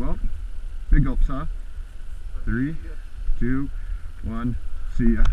Well, big gulps, huh? Three, two, one, see ya.